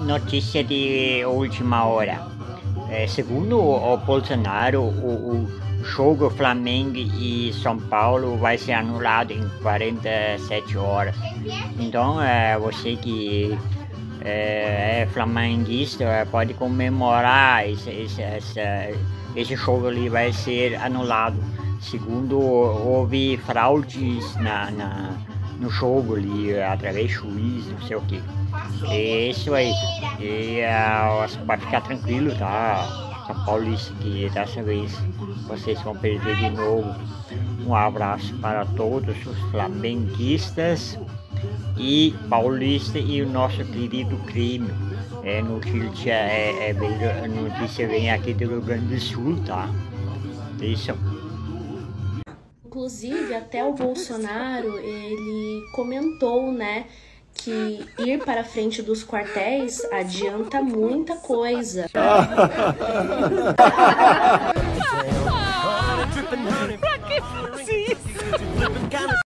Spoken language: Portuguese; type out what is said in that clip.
Notícia de última hora. É, segundo o Bolsonaro, o, o jogo Flamengo e São Paulo vai ser anulado em 47 horas. Então, é, você que é, é flamenguista pode comemorar esse, esse, esse, esse jogo ali vai ser anulado. Segundo houve fraudes na, na no jogo ali, através do juiz, não sei o que. É isso aí. E uh, pode ficar tranquilo, tá? São Paulista que dessa vez vocês vão perder de novo. Um abraço para todos os flamenguistas e paulista e o nosso querido crime. É, notícia, é, é, notícia vem aqui do Rio Grande do Sul, tá? Isso. Inclusive, até o Bolsonaro, ele comentou, né, que ir para frente dos quartéis adianta muita coisa.